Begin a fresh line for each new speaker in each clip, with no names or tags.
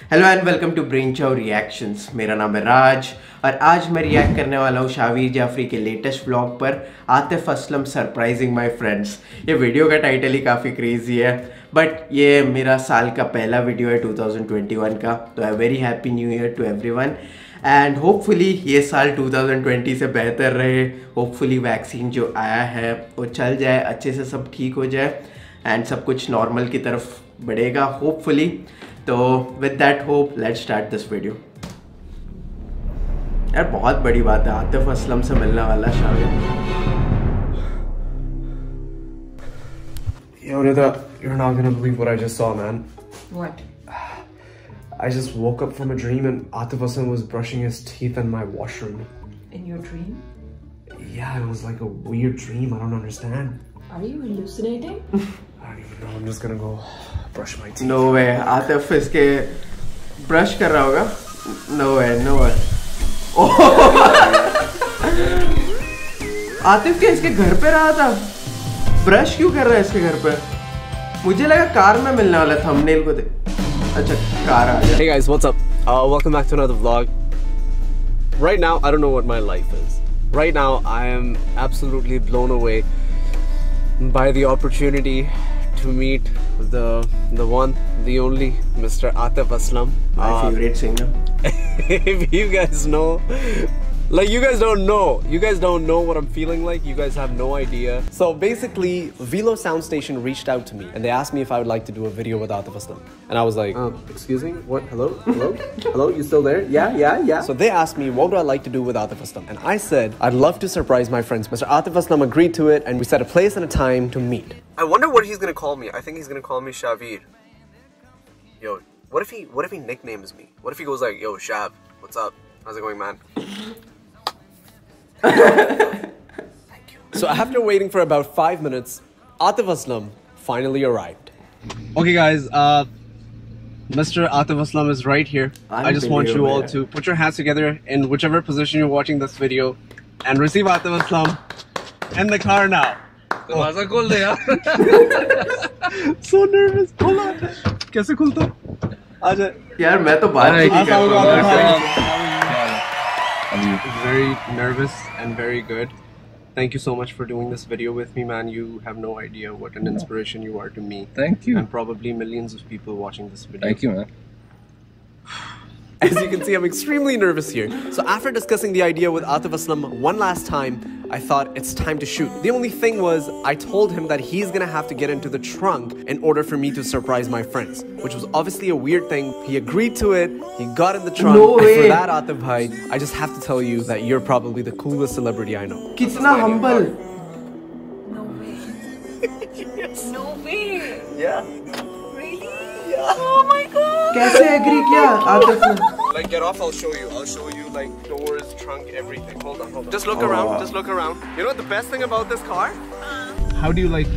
Hello and welcome to brain chow reactions मेरा नाम है राज और आज मैं रिएक्ट करने वाला हूँ शावीर जाफरी के लेटेस्ट व्लॉग पर, Atif Aslam surprising my friends ये वीडियो का टाइटल ही काफ़ी क्रेजी है बट ये मेरा साल का पहला वीडियो है 2021 का तो I very happy new year to everyone and hopefully ये साल 2020 से बेहतर रहे होपफुली वैक्सीन जो आया है वो चल जाए, अच्छे से सब ठीक हो जाए एंड सब कुछ नॉर्मल की तरफ़ बढ़ेगा होपफुली तो with that hope let start this video यार बहुत बड़ी बात है आतिफ असलम से मिलने वाला शामिल
Yo, Nida, you're not gonna believe what I just saw, man.
What?
I just woke up from a dream and Atif Aslam was brushing his teeth in my washroom.
In your dream?
Yeah, it was like a weird dream. I don't understand.
Are you hallucinating?
I don't even know. I'm just gonna go Brush my teeth.
No way Atif इसके brush कर रहा होगा no way no way Atif क्या इसके घर पे रहा था ब्रश क्यों कर रहा है इसके घर पे मुझे लगा कार में मिलने वाला थंबनेल को देख अच्छा कार आ गया
Hey guys, what's up? Uh, welcome back to another vlog. Right now, I don't know what my life is. Right now, I am absolutely blown away by the opportunity to meet the the one, the only Mr. Atif Aslam.
My
uh,
favorite singer.
if you guys know, like you guys don't know. You guys don't know what i'm feeling like. You guys have no idea. So basically velo sound station reached out to me and they asked me if i would like to do a video with atif aslam. And i was like um, excuse me? What? Hello? Hello? Hello? You still there? Yeah yeah yeah. So they asked me what would i like to do with atif aslam? And i said i'd love to surprise my friends. Mr atif aslam agreed to it and we set a place and a time to meet i wonder what he's gonna call me i think he's gonna call me Shavir Yo, what if he what if he nicknames me? What if he goes like, Yo, Shab, what's up? How's it going, man? Thank you. So after waiting for about five minutes, Atif Aslam finally arrived. Okay, guys. Uh, Mr. Atif Aslam is right here. I just want you all to put your hands together in whichever position you're watching this video and receive Atif Aslam in the car now.
दरवाजा खोल दे यार
So nervous. Hold on. कैसे खुलता? आ जाए.
यार मैं तो बात ही नहीं कर पाऊंगा
very nervous and very good. Thank you so much for doing this video with me, man. You have no idea what an inspiration you are to me.
Thank you
And probably millions of people watching this video.
Thank you man
As you can see, I'm extremely nervous here. So after discussing the idea with Atif Aslam one last time, I thought it's time to shoot. The only thing was, I told him that he's gonna have to get into the trunk in order for me to surprise my friends, which was obviously a weird thing. He agreed to it. He got in the trunk.
No
And for
way.
that, Atif bhai, I just have to tell you that you're probably the coolest celebrity I know.
कितना humble
No way. No way.
Yeah.
Really? Yeah. Oh my god.
कैसे agree किया आतिफ ने
Like, get off, I'll show you. I'll show you, like, doors, trunk, everything. Hold on, hold on. Just look
Oh.
around, just look around. You know what the best thing about this car? How do you like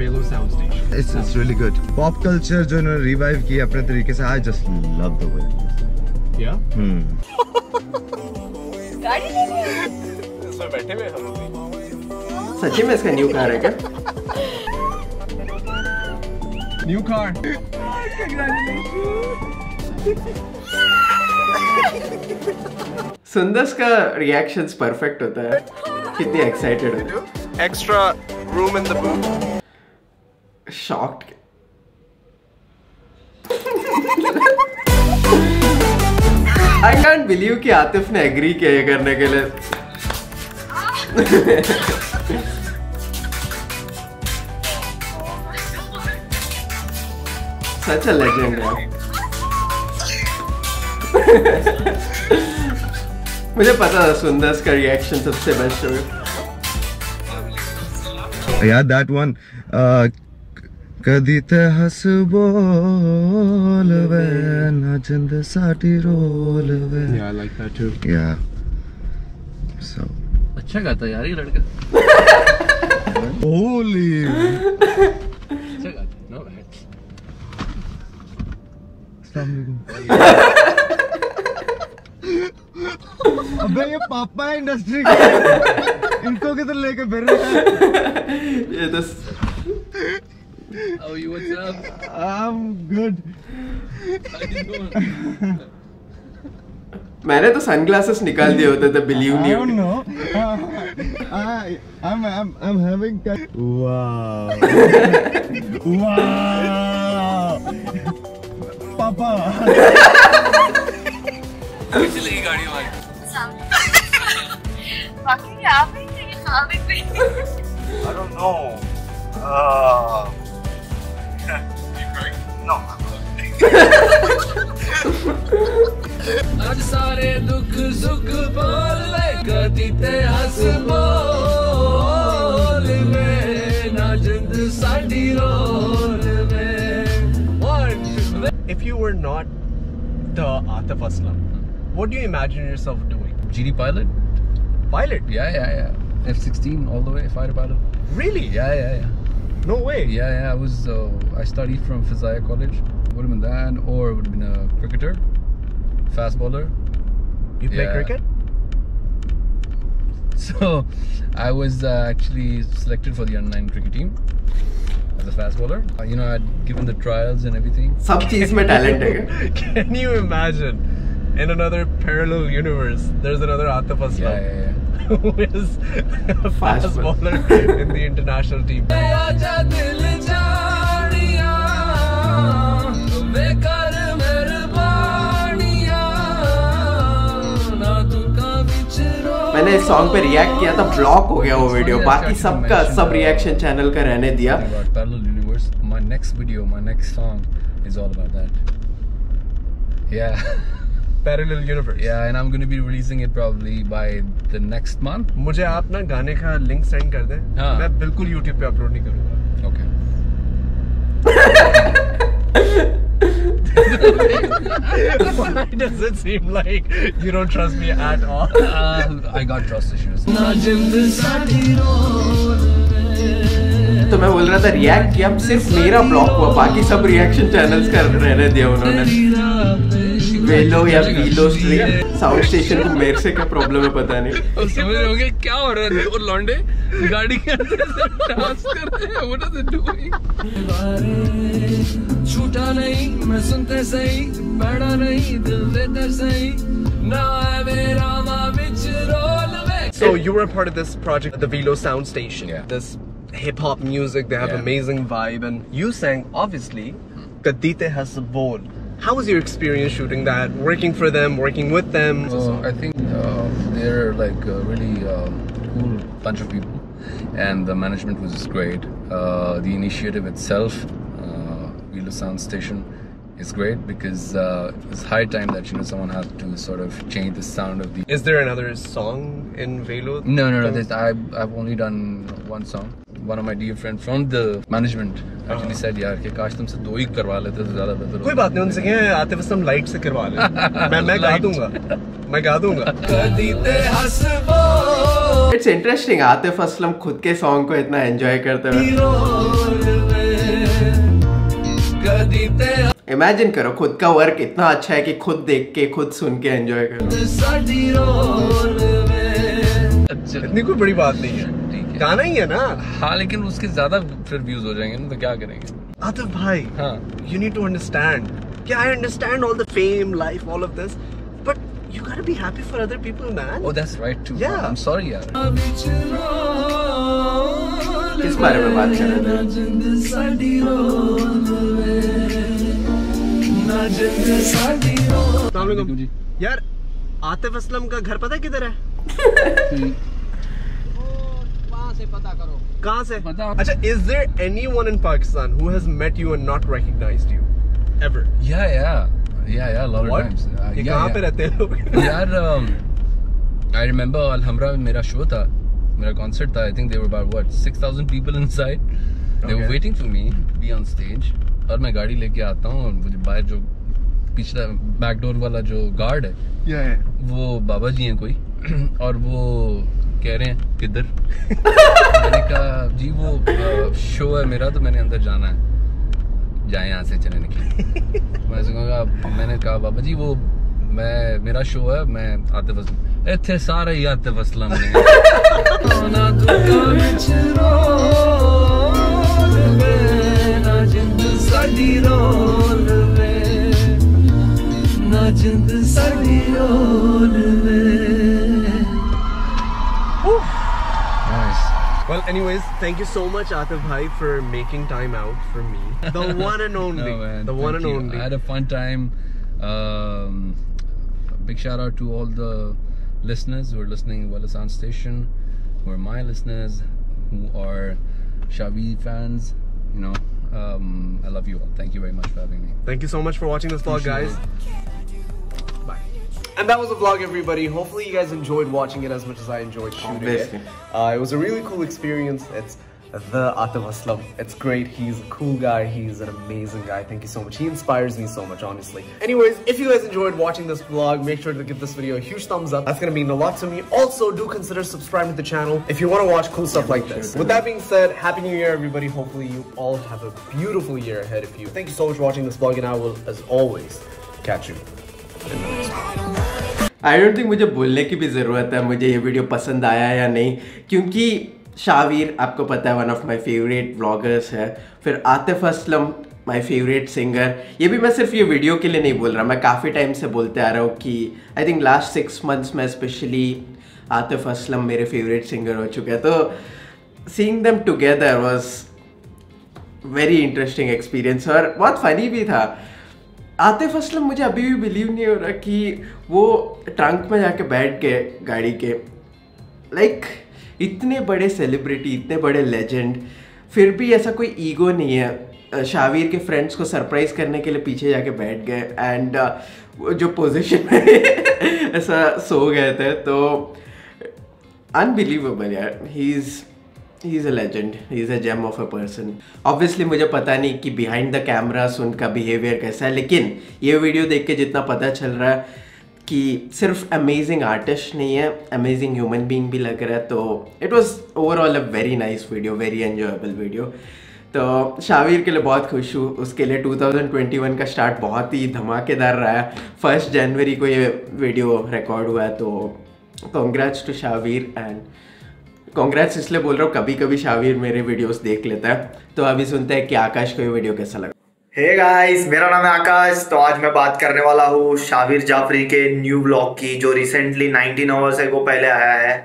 Velo Sound Station?
It's, it's really good. Pop culture जो इन्होंने revive की अपने तरीके से I just love the way.
Yeah?
Hmm.
गाड़ी लेके आए?
इसमें बैठे हुए हम लोग
सच्ची में इसका न्यू कार है क्या
New car.
सुंदर्स का रिएक्शन परफेक्ट होता है। कितनी एक्साइटेड हो।
Extra room in the boot.
Shocked I can't believe कि आतिफ ने एग्री किया ये करने के लिए। सच अ लेजेंड है मुझे पता था सुंदर का रिएक्शन सबसे बेस्ट होगा
Yeah, that one. Uh, कधी ते हस बोलवे ना जिंद साटी रोलवे
Yeah, I like that too.
Yeah. So.
अच्छा गाता यार ये लड़का
Holy.
अच्छा गाता नो
अबे ये पापा है इंडस्ट्री के इनको किधर लेके फिर रहे हैं
ये तो
Oh, you what's up?
I'm good.
मैंने तो सनग्लासेस निकाल दिए होते थे बिलीव नहीं
don't
होगी
know. Uh, I, I'm, I'm, I'm having. Wow. wow. Papa.
बाकी fucking.
I don't know. Uh. No,
I'm not.
if you were not the Atif Aslam what do you imagine yourself doing
JD pilot
Pilot?
Yeah, yeah, yeah. F-16 all the way, fighter pilot.
Really?
Yeah, yeah, yeah.
No way.
Yeah, yeah. I was. Uh, I studied from Fazaya College. Would have been that, or would have been a cricketer, fast bowler.
You play
yeah.
cricket?
So, I was uh, actually selected for the under nine cricket team as a fast bowler. Uh, you know, I'd given the trials and everything.
Sab is my talent. Eh?
Can you imagine? In another parallel universe, there's another Atif
Yeah, yeah, yeah.
International is
मैंने इस song पे react किया था block हो गया वो video बाकी सबका सब रिएक्शन चैनल का रहने दिया।
Next video my next song is all about yeah
Parallel universe.
yeah, and I'm gonna be releasing it probably by the next month.
मुझे आप ना गाने का लिंक सेंड कर दें
हाँ।
मैं बिल्कुल YouTube पे अपलोड नहीं करूँगा
Okay.
Why does it seem like you don't trust me at all?
Uh, I got trust issues.
तो मैं बोल रहा था रिएक्ट किया सिर्फ़ मेरा ब्लॉक हुआ बाकी सब रिएक्शन चैनल्स का रहने दिया उन्होंने वेलो या वीलो स्ट्रीम साउंड स्टेशन को मेरे से क्या प्रॉब्लम है पता नहीं
समझ रहे होंगे क्या हो रहा है और लौंडे गाड़ी के अंदर डांस कर रहे हैं व्हाट आर दे डूइंग छूटा नहीं मैं सुनते सही बड़ा नहीं दिल देते सही ना मेरा माँ बिच रोल में
So you were a part of this project, the Velo Sound Station.
Yeah.
This hip hop music, they have
Yeah.
amazing vibe, and you sang obviously Kadite Has Bol. How was your experience shooting that? Working for them, working with them?
So I think uh, they're like a really uh, cool bunch of people, and the management was just great. Uh, the initiative itself, uh, Velo Sound Station, is great because uh, it's high time that you know someone had to sort of change the sound of the.
Is there another song in Velo?
No, no, no. This, I I've only done one song. One of my dear friends from the management actually said, "यार कि काश तुमसे दो ही करवा लेते तो ज़्यादा बेहतर
कोई बात नहीं उनसे कहें आतिफ असलम लाइट से करवा ले मैं मैं गा दूँगा मैं गा दूँगा
इट्स इंटरेस्टिंग आतिफ असलम खुद के सॉन्ग को इतना एंजॉय करते हुए इमेजिन करो खुद का वर्क इतना अच्छा है कि खुद देख के खुद सुन के एंजॉय करो
अच्छा
इतनी कोई बड़ी बात नहीं है गाना ही है ना।
हाँ लेकिन उसके ज़्यादा फिर व्यूज़ हो जाएँगे ना तो क्या करेंगे?
आतफ भाई
हाँ।
यू नीड टू अंडरस्टैंड क्या I understand all the fame life all of this but you got be happy for other people man
oh that's right too
yeah
I am sorry यार
किस बारे में बात कर। रहे
हो यार आतिफ असलम का घर पता है किधर है? किधर कहाँ से?
पता।
अच्छा is there anyone in Pakistan who has met you and not recognised you ever
Yeah, yeah, yeah, yeah. A lot of times. Uh,
ये
yeah,
कहाँ पे रहते हैं लोग?
यार I remember Alhambra में मेरा शो था। मेरा कॉन्सर्ट था I think they were about what 6000 people inside? They were
Okay.
waiting for me to be on stage और मैं गाड़ी लेके आता हूँ और मुझे बाहर जो पिछला बैक डोर वाला जो गार्ड है
या या
वो बाबा जी हैं कोई। और वो कह रहे हैं, किधर? मैंने कहा, जी, वो शो है मेरा तो मैंने अंदर जाना है। जाए यहाँ से चले निकले मैं कहूँगा मैंने कहा, बाबा जी, वो, मैं, मेरा शो है, मैं आतिफ असलम इतने सारे ही आतिफ असलम ने
anyways, thank you so much, Atif Bhai, for making time out for me. The one and only.
No, man,
the one and
you.
only.
I had a fun time. Um, big shout out to all the listeners who are listening to Walasan Station, who are my listeners, who are Shavi fans. You know, um, I love you all. Thank you very much for having me.
Thank you so much for watching this vlog, guys. And that was the vlog, everybody. Hopefully, you guys enjoyed watching it as much as I enjoyed shooting
Obviously.
it. Uh, it was a really cool experience. It's the Atif Aslam. It's great. He's a cool guy. He's an amazing guy. Thank you so much. He inspires me so much, honestly. Anyways, if you guys enjoyed watching this vlog, make sure to give this video a huge thumbs up. That's gonna mean a lot to me. Also, do consider subscribing to the channel if you want to watch cool stuff like this. With that being said, Happy New Year, everybody. Hopefully, you all have a beautiful year ahead of you. Thank you so much for watching this vlog, and I will, as always, catch you. in the next one.
I don't think मुझे बोलने की भी ज़रूरत है, मुझे ये video पसंद आया या नहीं, क्योंकि शावीर, आपको पता है one of my favourite bloggers है। फिर Atif Aslam my favourite singer ये भी मैं सिर्फ़ ये वीडियो के लिए नहीं बोल रहा, मैं काफ़ी टाइम से बोलते आ रहा हूँ कि I think last six months में स्पेशली आतिफ असलम मेरे फेवरेट सिंगर हो चुके हैं। तो seeing them together was very interesting experience और बहुत फनी भी था। आतिफ असलम मुझे अभी भी बिलीव नहीं हो रहा कि वो ट्रंक में जाके बैठ गए गाड़ी के लाइक like, इतने बड़े सेलिब्रिटी इतने बड़े लेजेंड फिर भी ऐसा कोई ईगो नहीं है। शावीर के फ्रेंड्स को सरप्राइज़ करने के लिए पीछे जाके बैठ गए एंड जो पोजीशन में ऐसा सो गए थे तो अनबिलीवेबल यार। He is he is a legend he is a gem of a person obviously मुझे पता नहीं कि बिहाइंड द कैमरास उनका बिहेवियर कैसा है, लेकिन ये वीडियो देख के जितना पता चल रहा है कि सिर्फ़ अमेजिंग आर्टिस्ट नहीं है अमेजिंग ह्यूमन बीइंग भी लग रहा है तो it was overall a very nice video very enjoyable video तो शावीर के लिए बहुत खुश हूँ। उसके लिए 2021 का स्टार्ट बहुत ही धमाकेदार रहा है। फ़र्स्ट जनवरी को ये वीडियो रिकॉर्ड हुआ है तो congrats to Shavir and congrats इसलिए बोल रहा हूँ कभी कभी शावीर मेरे वीडियोस देख लेता है। तो अभी सुनते हैं कि आकाश को ये वीडियो कैसा लगा।
हे गाइस मेरा नाम है आकाश। तो आज मैं बात करने वाला हूँ शाविर जाफरी के न्यू ब्लॉग की, जो रिसेंटली 19 आवर्स है वो पहले आया है।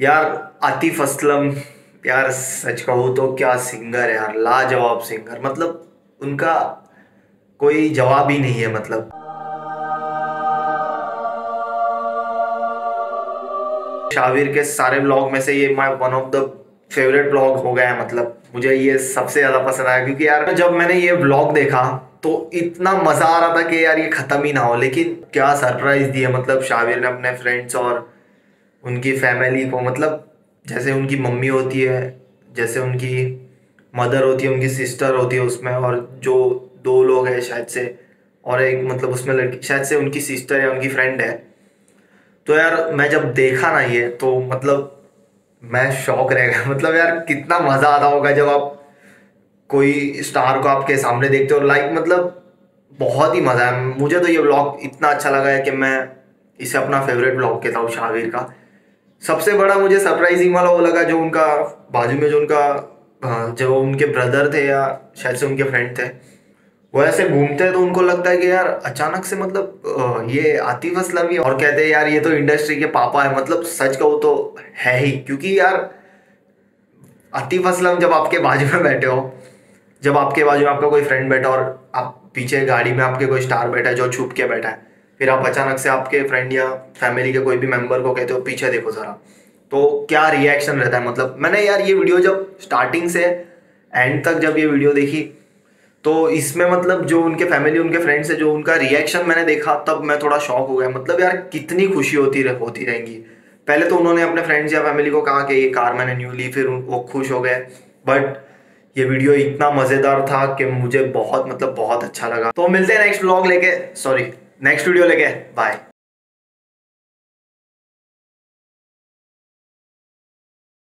यार आतिफ असलम यार, सच कहूँ तो क्या सिंगर है यार, लाजवाब सिंगर मतलब उनका कोई जवाब ही नहीं है मतलब। शाविर के सारे ब्लॉग में से ये my one of the favourite blog हो गया है मतलब मुझे ये सबसे ज़्यादा पसंद आया। क्योंकि यार, जब मैंने ये ब्लॉग देखा तो इतना मज़ा आ रहा था कि यार ये खत्म ही ना हो। लेकिन क्या सरप्राइज़ दिया मतलब शाविर ने अपने फ्रेंड्स और उनकी फैमिली को। मतलब जैसे उनकी मम्मी होती है, जैसे उनकी मदर होती है, उनकी सिस्टर होती है उसमें, और जो दो लोग हैं शायद से, और एक मतलब उसमें लड़की, शायद से उनकी सिस्टर या उनकी फ्रेंड है तो यार मैं जब देखा ना ये तो मतलब मैं शौक रह गया। मतलब यार कितना मज़ा आता होगा जब आप कोई स्टार को आपके सामने देखते हो। लाइक मतलब बहुत ही मज़ा है। मुझे तो ये ब्लॉग इतना अच्छा लगा है कि मैं इसे अपना फेवरेट ब्लॉग कहता हूँ शाहवीर का। सबसे बड़ा मुझे सरप्राइजिंग वाला वो लगा जो उनका, बाजू में जो उनका जो उनके ब्रदर थे या शायद से उनके फ्रेंड थे। वो ऐसे घूमते हैं तो उनको लगता है कि यार, अचानक से मतलब ये आतिफ असलम ही और कहते हैं, यार, ये तो इंडस्ट्री के पापा है। मतलब सच का वो तो है ही, क्योंकि यार आतिफ असलम जब आपके बाजू में बैठे हो, जब आपके बाजू में आपका कोई फ्रेंड बैठा और आप पीछे गाड़ी में आपके कोई स्टार बैठा है जो छुप के बैठा है, फिर आप अचानक से आपके फ्रेंड या फैमिली के कोई भी मेंबर को कहते हो, पीछे देखो जरा। तो क्या रिएक्शन रहता है? मतलब मैंने यार ये वीडियो जब स्टार्टिंग से एंड तक जब ये वीडियो देखी तो इसमें मतलब जो उनके फैमिली उनके फ्रेंड्स है जो उनका रिएक्शन मैंने देखा तब मैं थोड़ा शॉक हो गया। मतलब यार कितनी खुशी होती रह, होती रहेंगी। पहले तो उन्होंने अपने फ्रेंड्स या फैमिली को कहा कि ये कार मैंने न्यू ली फिर वो खुश हो गए। बट ये वीडियो इतना मज़ेदार था कि मुझे बहुत मतलब बहुत अच्छा लगा। तो मिलते हैं नेक्स्ट ब्लॉग लेके सॉरी नेक्स्ट वीडियो लेके बाय